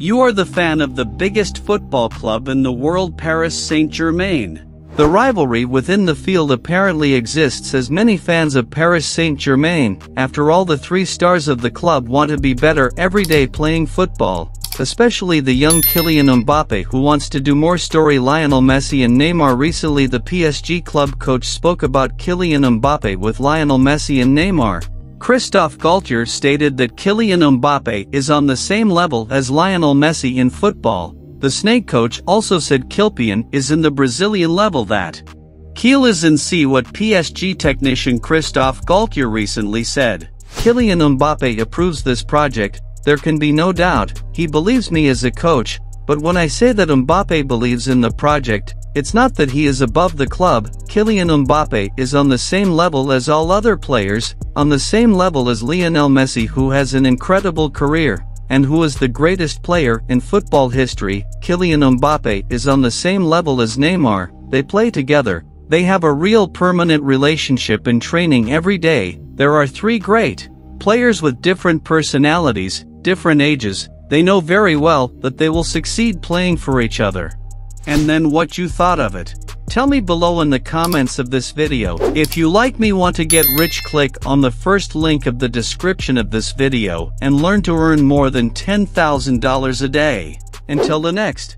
You are the fan of the biggest football club in the world Paris Saint-Germain. The rivalry within the field apparently exists as many fans of Paris Saint-Germain, after all the three stars of the club want to be better every day playing football, especially the young Kylian Mbappe who wants to do more story Lionel Messi and Neymar recently the PSG club coach spoke about Kylian Mbappe with Lionel Messi and Neymar. Christophe Galtier stated that Kylian Mbappe is on the same level as Lionel Messi in football, the Snake coach also said Kylian is in the Brazilian level that Kiel is in see what PSG technician Christophe Galtier recently said. Kylian Mbappe approves this project, there can be no doubt, he believes me as a coach, but when I say that Mbappe believes in the project, it's not that he is above the club, Kylian Mbappe is on the same level as all other players, on the same level as Lionel Messi who has an incredible career and who is the greatest player in football history, Kylian Mbappe is on the same level as Neymar, they play together, they have a real permanent relationship in training every day, there are three great players with different personalities, different ages, they know very well that they will succeed playing for each other. And then what you thought of it. Tell me below in the comments of this video. If you like me want to get rich click on the first link of the description of this video and learn to earn more than $10,000 a day. Until the next.